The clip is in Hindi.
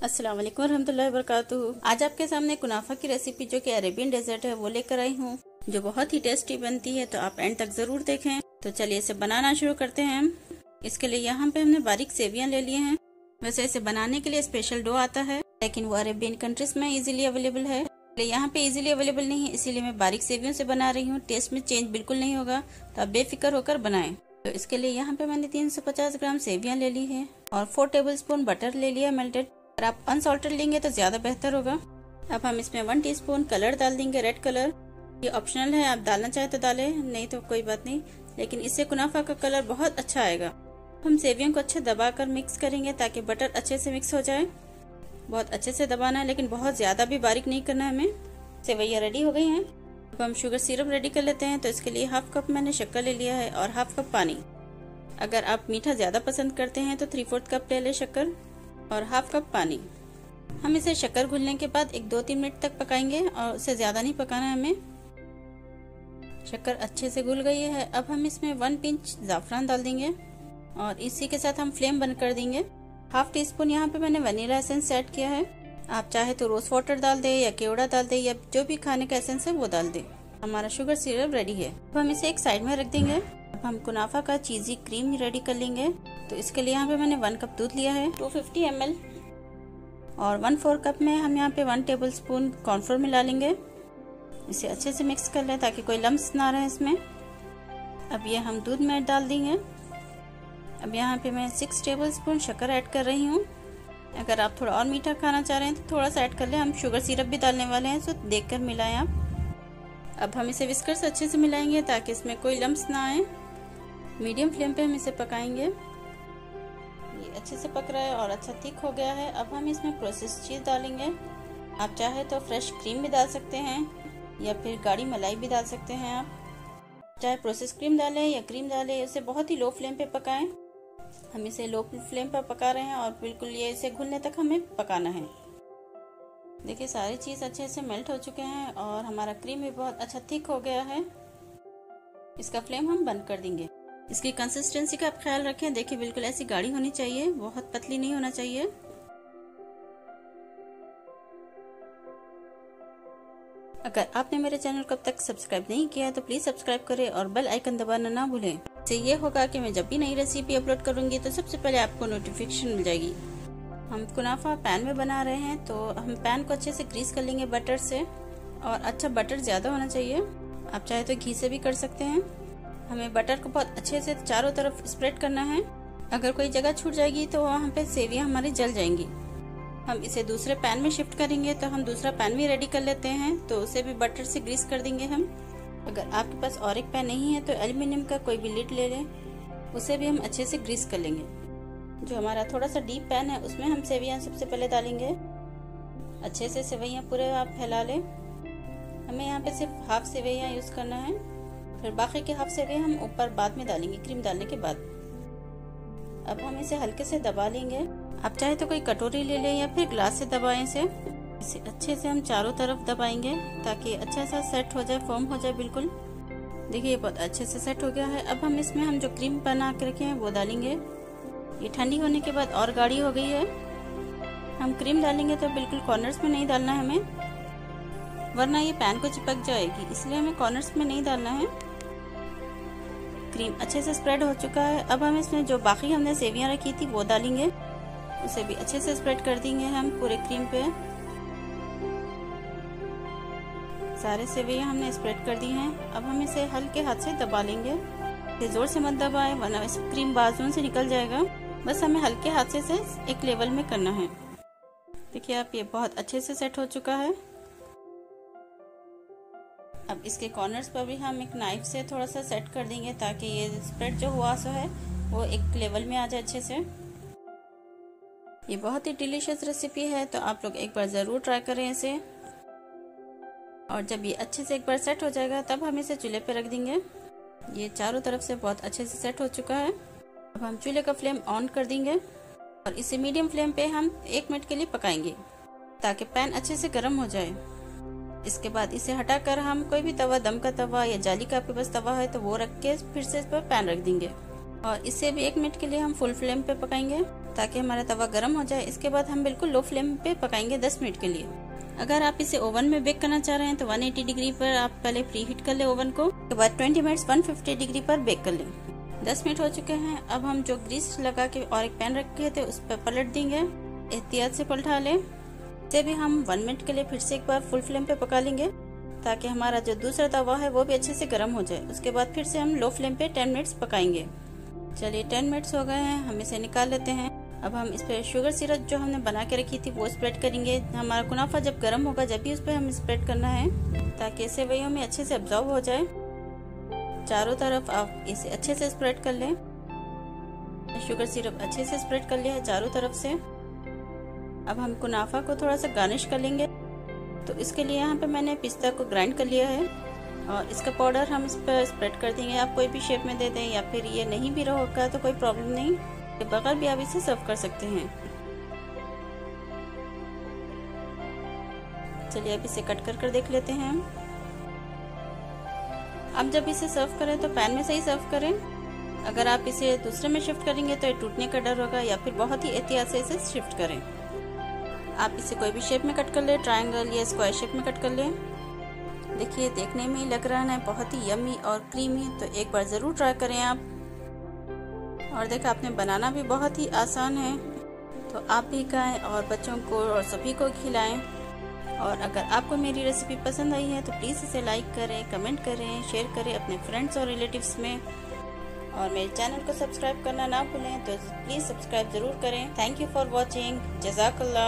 अस्सलाम वालेकुम रहमतुल्लाहि आज आपके सामने कुनाफा की रेसिपी जो कि अरेबियन डेजर्ट है, वो लेकर आई हूँ, जो बहुत ही टेस्टी बनती है तो आप एंड तक ज़रूर देखें। तो चलिए इसे बनाना शुरू करते हैं इसके लिए यहाँ पे हमने बारीक सेवियाँ ले लिए हैं। वैसे इसे बनाने के लिए स्पेशल डो आता है, लेकिन वो अरेबियन कंट्रीज़ में इजिली अवेलेबल है। यहाँ पे इजीली अवेलेबल नहीं है, इसीलिए मैं बारीक सेवियों से बना रही हूँ। टेस्ट में चेंज बिल्कुल नहीं होगा तो आप बेफिक्र होकर बनाएँ। तो इसके लिए यहाँ पे मैंने 350 ग्राम सेवियाँ ले ली है और 4 टेबलस्पून बटर ले लिया मेल्टेड अगर आप अनसॉल्टेड लेंगे तो ज़्यादा बेहतर होगा। अब हम इसमें वन टीस्पून कलर डाल देंगे रेड कलर ये ऑप्शनल है, आप डालना चाहे तो डालें, नहीं तो कोई बात नहीं। लेकिन इससे कुनाफा का कलर बहुत अच्छा आएगा। हम सेवियों को अच्छे दबाकर मिक्स करेंगे ताकि बटर अच्छे से मिक्स हो जाए। बहुत अच्छे से दबाना है, लेकिन बहुत ज़्यादा भी बारीक नहीं करना है हमें। सेवैया रेडी हो गई हैं। अब हम शुगर सिरप रेडी कर लेते हैं तो इसके लिए हाफ़ कप मैंने शक्कर ले लिया है और हाफ़ कप पानी। अगर आप मीठा ज़्यादा पसंद करते हैं तो थ्री फोर्थ कप ले लें शक्कर। और हाफ़ कप पानी। हम इसे शक्कर घुलने के बाद एक दो तीन मिनट तक पकाएँगे और उसे ज़्यादा नहीं पकाना है हमें। शक्कर अच्छे से घुल गई है। अब हम इसमें वन पिंच जाफरान डाल देंगे और इसी के साथ हम फ्लेम बंद कर देंगे। हाफ़ टी स्पून यहाँ पे मैंने वनीला एसेंस ऐड किया है। आप चाहे तो रोज वाटर डाल दे या केवड़ा डाल दे या जो भी खाने का एसेंस है वो डाल दे। हमारा शुगर सिरप रेडी है। अब हम इसे एक साइड में रख देंगे। अब हम कुनाफा का चीजी क्रीम रेडी कर लेंगे। तो इसके लिए यहाँ पे मैंने वन कप दूध लिया है 250 फिफ्टी और वन फोर कप में हम यहाँ पे वन टेबल स्पून कॉर्नफ्लोर मिला लेंगे। इसे अच्छे से मिक्स कर लें ताकि कोई लम्स ना रहे इसमें। अब ये हम दूध में डाल देंगे। अब यहाँ पे मैं सिक्स टेबल स्पून शक्कर ऐड कर रही हूँ। अगर आप थोड़ा और मीठा खाना चाह रहे हैं तो थोड़ा सा ऐड कर लें। हम शुगर सिरप भी डालने वाले हैं तो देख कर मिलाएँ आप। अब हम इसे विस्कर से अच्छे से मिलाएँगे ताकि इसमें कोई लम्स ना आए। मीडियम फ्लेम पे हम इसे पकाएँगे। ये अच्छे से पक रहा है और अच्छा थिक हो गया है। अब हम इसमें प्रोसेस चीज़ डालेंगे। आप चाहे तो फ्रेश क्रीम भी डाल सकते हैं या फिर गाढ़ी मलाई भी डाल सकते हैं आप। चाहे प्रोसेस क्रीम डालें या क्रीम डालें, इसे बहुत ही लो फ्लेम पे पकाएँ। हम इसे लो फ्लेम पर पका रहे हैं और बिल्कुल ये इसे घुलने तक हमें पकाना है। देखिए, सारी चीज़ अच्छे से मेल्ट हो चुके हैं और हमारा क्रीम भी बहुत अच्छा थिक हो गया है। इसका फ्लेम हम बंद कर देंगे। इसकी कंसिस्टेंसी का आप ख्याल रखें। देखिए, बिल्कुल ऐसी गाढ़ी होनी चाहिए। बहुत पतली नहीं होना चाहिए। अगर आपने मेरे चैनल को अब तक सब्सक्राइब नहीं किया है तो प्लीज़ सब्सक्राइब करें और बेल आइकन दबाना ना भूलें। इससे ये होगा कि मैं जब भी नई रेसिपी अपलोड करूँगी तो सबसे पहले आपको नोटिफिकेशन मिल जाएगी। हम कुनाफा पैन में बना रहे हैं तो हम पैन को अच्छे से ग्रीस कर लेंगे बटर से। और अच्छा बटर ज़्यादा होना चाहिए। आप चाहे तो घी से भी कर सकते हैं। हमें बटर को बहुत अच्छे से चारों तरफ़ स्प्रेड करना है। अगर कोई जगह छूट जाएगी तो वहाँ पे सेवियाँ हमारी जल जाएँगी। हम इसे दूसरे पैन में शिफ्ट करेंगे तो हम दूसरा पैन भी रेडी कर लेते हैं तो उसे भी बटर से ग्रीस कर देंगे हम। अगर आपके पास और एक पैन नहीं है तो एल्यूमिनियम का कोई भी लिड ले लें, उसे भी हम अच्छे से ग्रीस कर लेंगे। जो हमारा थोड़ा सा डीप पैन है, उसमें हम सेवियाँ सबसे पहले डालेंगे। अच्छे से सेवैयाँ पूरे आप फैला लें। हमें यहाँ पे सिर्फ़ हाफ़ सेवैयाँ यूज़ करना है। फिर बाकी के हाफ़ सेवे हम ऊपर बाद में डालेंगे, क्रीम डालने के बाद। अब हम इसे हल्के से दबा लेंगे। आप चाहे तो कोई कटोरी ले लें या फिर ग्लास से दबाएँ इसे। इसे अच्छे से हम चारों तरफ़ दबाएँगे ताकि अच्छा सा सेट हो जाए फॉर्म हो जाए बिल्कुल। देखिए बहुत अच्छे से सेट हो गया है। अब हम इसमें हम जो क्रीम बना के रखे हैं, वो डालेंगे। ये ठंडी होने के बाद और गाढ़ी हो गई है। हम क्रीम डालेंगे तो बिल्कुल कॉर्नर्स में नहीं डालना है हमें। वरना ये पैन को चिपक जाएगी, इसलिए हमें कॉर्नर्स में नहीं डालना है। क्रीम अच्छे से स्प्रेड हो चुका है। अब हम इसमें जो बाकी हमने सेवियाँ रखी थी, वो डालेंगे। उसे भी अच्छे से स्प्रेड कर देंगे हम पूरे क्रीम पे। सारे सेवियाँ हमने स्प्रेड कर दी हैं। अब हम इसे हल्के हाथ से दबा लेंगे। ज़ोर से मत दबाए, वरना इस क्रीम बाजुओं से निकल जाएगा। बस हमें हल्के हाथ से एक लेवल में करना है। देखिए आप, ये बहुत अच्छे से सेट हो चुका है। अब इसके कॉर्नर्स पर भी हम एक नाइफ से थोड़ा सा सेट कर देंगे ताकि ये स्प्रेड जो हुआ सो है, वो एक लेवल में आ जाए अच्छे से। ये बहुत ही डिलीशियस रेसिपी है तो आप लोग एक बार ज़रूर ट्राई करें इसे। और जब ये अच्छे से एक बार सेट हो जाएगा, तब हम इसे चूल्हे पर रख देंगे। ये चारों तरफ़ से बहुत अच्छे से सेट हो चुका है। अब हम चूल्हे का फ्लेम ऑन कर देंगे और इसे मीडियम फ्लेम पे हम एक मिनट के लिए पकाएँगे, ताकि पैन अच्छे से गर्म हो जाए। इसके बाद इसे हटाकर हम कोई भी तवा, दम का तवा या जाली का आपके पास तवा है तो वो रख के फिर से इस पर पैन रख देंगे। और इसे भी एक मिनट के लिए हम फुल फ्लेम पे पकाएँगे ताकि हमारा तवा गर्म हो जाए। इसके बाद हम बिल्कुल लो फ्लेम पे पकाएँगे 10 मिनट के लिए। अगर आप इसे ओवन में बेक करना चाह रहे हैं तो 180 डिग्री पर आप पहले प्री हीट कर ले ओवन को, उसके बाद 20 मिनट्स 150 डिग्री पर बेक कर लें। 10 मिनट हो चुके हैं। अब हम जो ग्रीस लगा के और एक पैन रखे थे, उस पर पलट देंगे। एहतियात से पलटा लें। इसे भी हम वन मिनट के लिए फिर से एक बार फुल फ्लेम पे पका लेंगे, ताकि हमारा जो दूसरा तवा है वो भी अच्छे से गर्म हो जाए। उसके बाद फिर से हम लो फ्लेम पे 10 मिनट्स पकाएँगे। चलिए 10 मिनट्स हो गए हैं, हम इसे निकाल लेते हैं। अब हम इस पर शुगर सिरप जो हमने बना के रखी थी, वो स्प्रेड करेंगे। हमारा कुनाफा जब गर्म होगा, जब भी उस पर हम स्प्रेड करना है, ताकि इसे वही में अच्छे से ऑब्जॉर्व हो जाए। चारों तरफ़ आप इसे अच्छे से स्प्रेड कर लें। शुगर सिरप अच्छे से स्प्रेड कर लिया है चारों तरफ़ से। अब हम कुनाफा को थोड़ा सा गार्निश कर लेंगे। तो इसके लिए यहाँ पे मैंने पिस्ता को ग्राइंड कर लिया है। और इसका पाउडर हम इस पर स्प्रेड कर देंगे। आप कोई भी शेप में दे दें या फिर ये नहीं भी रहोगा तो कोई प्रॉब्लम नहीं। बगैर भी आप इसे सर्व कर सकते हैं। चलिए अब इसे कट कर कर देख लेते हैं अब जब इसे सर्व करें तो पैन में सही सर्व करें। अगर आप इसे दूसरे में शिफ्ट करेंगे तो ये टूटने का डर होगा या फिर बहुत ही एहतियात से इसे शिफ्ट करें। आप इसे कोई भी शेप में कट कर ले ट्रायंगल या स्क्वायर शेप में कट कर ले। देखिए, देखने में ही लग रहा है बहुत ही यमी और क्रीमी तो एक बार ज़रूर ट्राई करें आप। और देखा, आपने बनाना भी बहुत ही आसान है। तो आप भी खाएँ और बच्चों को और सभी को खिलाएँ। और अगर आपको मेरी रेसिपी पसंद आई है तो प्लीज़ इसे लाइक करें कमेंट करें शेयर करें अपने फ्रेंड्स और रिलेटिव्स में। और मेरे चैनल को सब्सक्राइब करना ना भूलें तो प्लीज़ सब्सक्राइब ज़रूर करें। थैंक यू फॉर वॉचिंग जजाकल्ला।